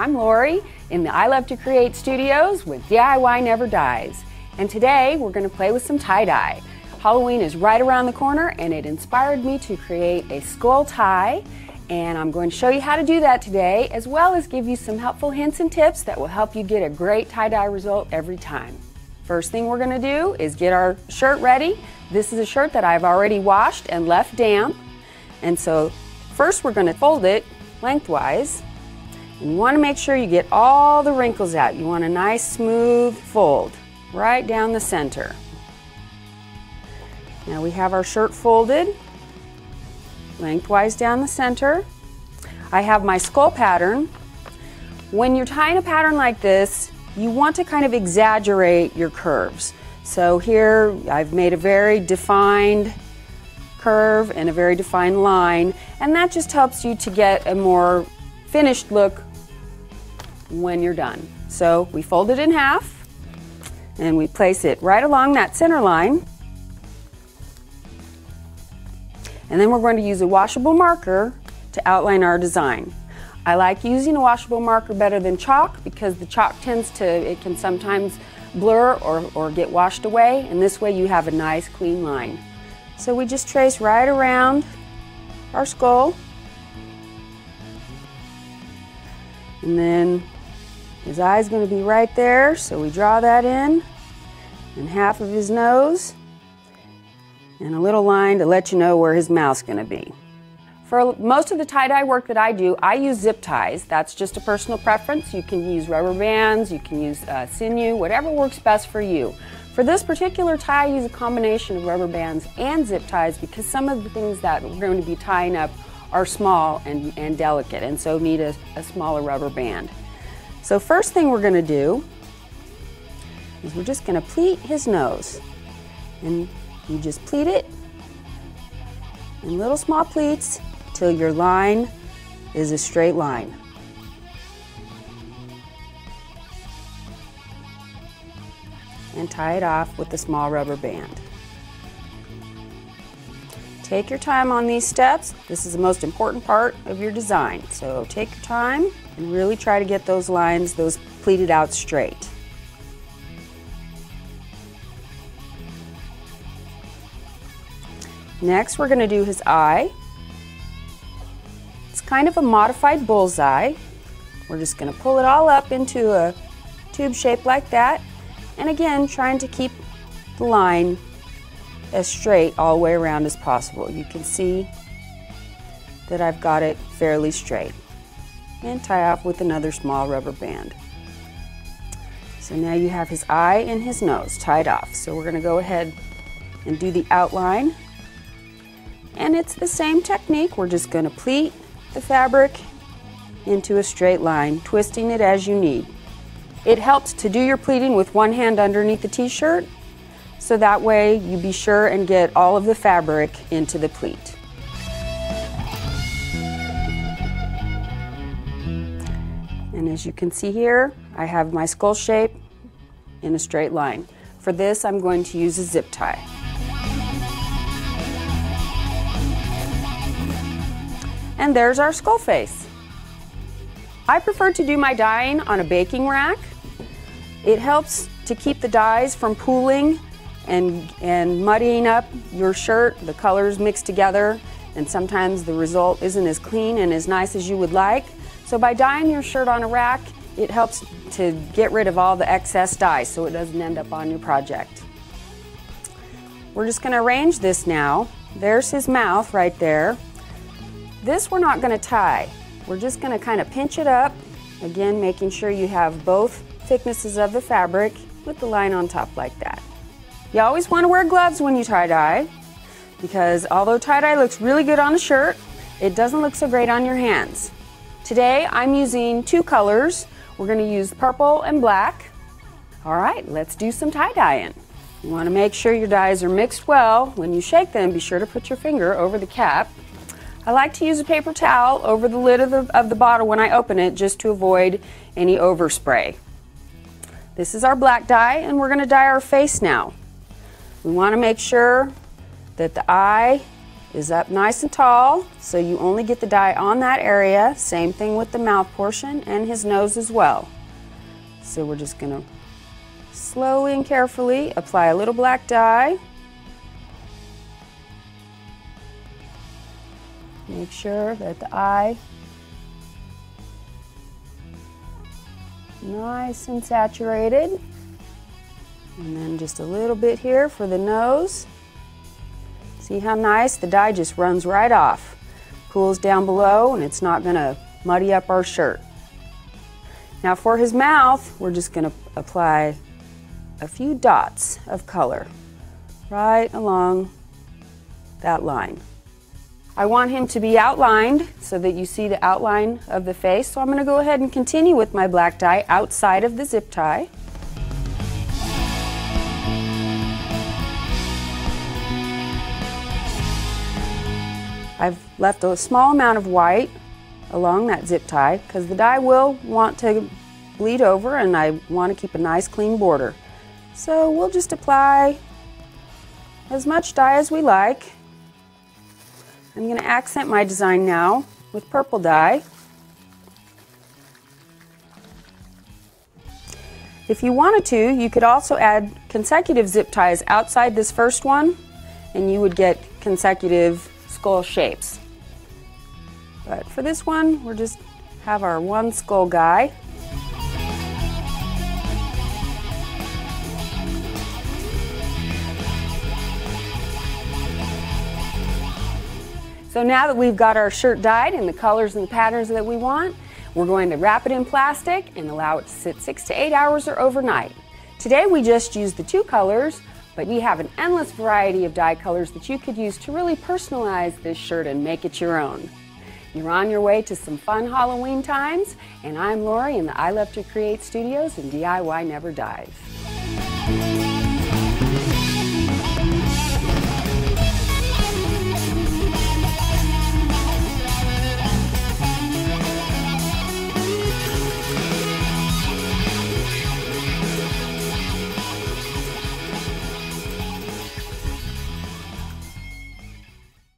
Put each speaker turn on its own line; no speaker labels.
I'm Lori in the I Love to Create studios with DIY Never Dies. And today we're going to play with some tie-dye. Halloween is right around the corner and it inspired me to create a skull tie and I'm going to show you how to do that today as well as give you some helpful hints and tips that will help you get a great tie-dye result every time. First thing we're going to do is get our shirt ready. This is a shirt that I've already washed and left damp and so first we're going to fold it lengthwise you want to make sure you get all the wrinkles out. You want a nice smooth fold right down the center. Now we have our shirt folded lengthwise down the center. I have my skull pattern. When you're tying a pattern like this, you want to kind of exaggerate your curves. So here I've made a very defined curve and a very defined line, and that just helps you to get a more finished look when you're done. So we fold it in half and we place it right along that center line. And then we're going to use a washable marker to outline our design. I like using a washable marker better than chalk because the chalk tends to, it can sometimes blur or, or get washed away and this way you have a nice clean line. So we just trace right around our skull and then his eye's going to be right there so we draw that in and half of his nose and a little line to let you know where his mouth's going to be. For most of the tie-dye work that I do, I use zip ties. That's just a personal preference. You can use rubber bands, you can use uh, sinew, whatever works best for you. For this particular tie, I use a combination of rubber bands and zip ties because some of the things that we're going to be tying up are small and, and delicate and so need a, a smaller rubber band. So first thing we're going to do is we're just going to pleat his nose. And you just pleat it in little small pleats till your line is a straight line. And tie it off with a small rubber band. Take your time on these steps. This is the most important part of your design. So take your time and really try to get those lines, those pleated out straight. Next, we're going to do his eye. It's kind of a modified bullseye. We're just going to pull it all up into a tube shape like that. And again, trying to keep the line as straight all the way around as possible. You can see that I've got it fairly straight. And tie off with another small rubber band. So now you have his eye and his nose tied off. So we're going to go ahead and do the outline and it's the same technique. We're just going to pleat the fabric into a straight line, twisting it as you need. It helps to do your pleating with one hand underneath the t-shirt, so that way you be sure and get all of the fabric into the pleat. And as you can see here, I have my skull shape in a straight line. For this, I'm going to use a zip tie. And there's our skull face. I prefer to do my dyeing on a baking rack. It helps to keep the dyes from pooling and, and muddying up your shirt, the colors mixed together, and sometimes the result isn't as clean and as nice as you would like. So by dyeing your shirt on a rack, it helps to get rid of all the excess dye so it doesn't end up on your project. We're just going to arrange this now. There's his mouth right there. This we're not going to tie. We're just going to kind of pinch it up, again making sure you have both thicknesses of the fabric with the line on top like that. You always want to wear gloves when you tie-dye because although tie-dye looks really good on a shirt, it doesn't look so great on your hands. Today I'm using two colors. We're going to use purple and black. All right, let's do some tie-dyeing. You want to make sure your dyes are mixed well. When you shake them, be sure to put your finger over the cap I like to use a paper towel over the lid of the, of the bottle when I open it just to avoid any overspray. This is our black dye and we're going to dye our face now. We want to make sure that the eye is up nice and tall, so you only get the dye on that area. Same thing with the mouth portion and his nose as well. So we're just gonna slowly and carefully apply a little black dye. Make sure that the eye nice and saturated. And then just a little bit here for the nose. See how nice? The dye just runs right off. Cools down below and it's not gonna muddy up our shirt. Now for his mouth, we're just gonna apply a few dots of color right along that line. I want him to be outlined so that you see the outline of the face. So I'm going to go ahead and continue with my black dye outside of the zip tie. I've left a small amount of white along that zip tie because the dye will want to bleed over and I want to keep a nice clean border. So we'll just apply as much dye as we like. I'm going to accent my design now with purple dye. If you wanted to, you could also add consecutive zip ties outside this first one and you would get consecutive skull shapes. But for this one, we'll just have our one skull guy. So now that we've got our shirt dyed in the colors and the patterns that we want, we're going to wrap it in plastic and allow it to sit six to eight hours or overnight. Today we just used the two colors, but we have an endless variety of dye colors that you could use to really personalize this shirt and make it your own. You're on your way to some fun Halloween times, and I'm Lori in the I Love to Create Studios and DIY Never Dies.